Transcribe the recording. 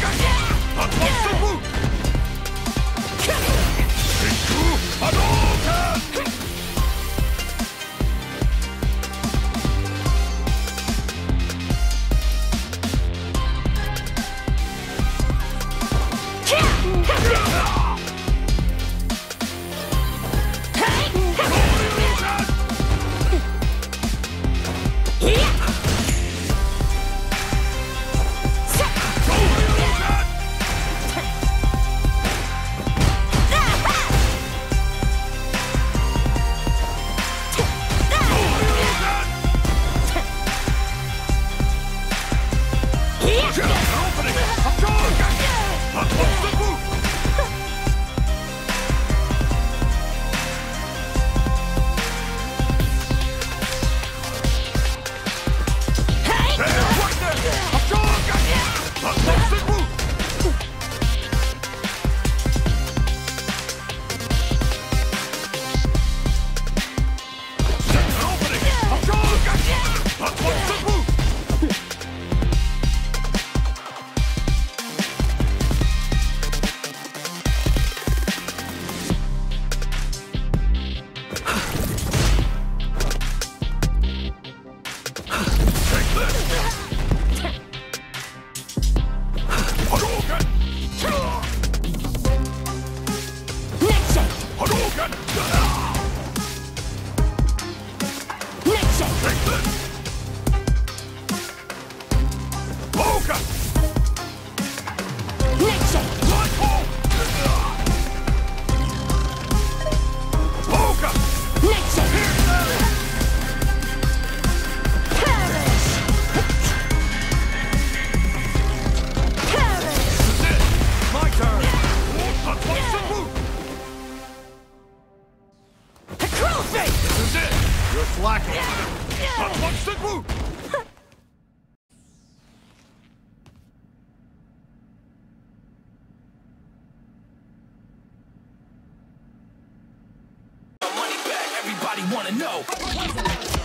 か。け発動スト Opening! A door! A close! Watch the group! Everybody wanna know.